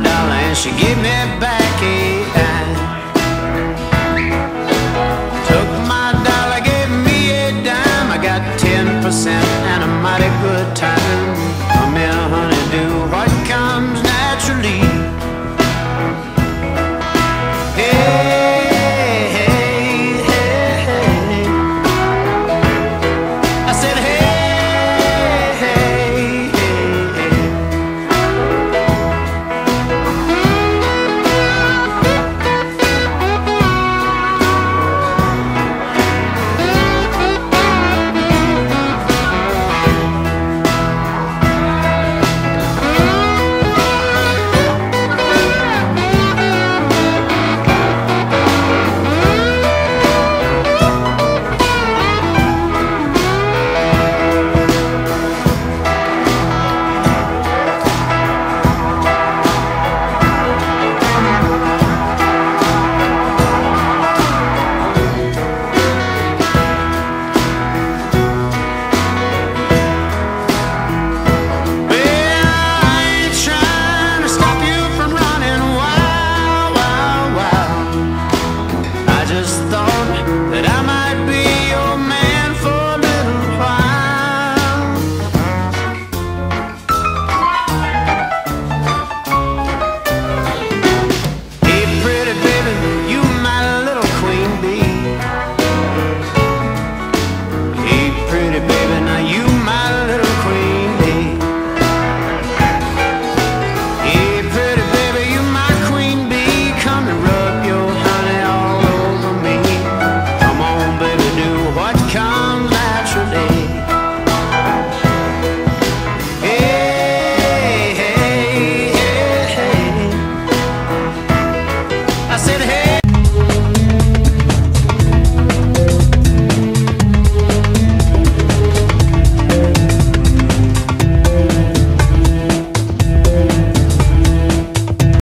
and she give me back eight.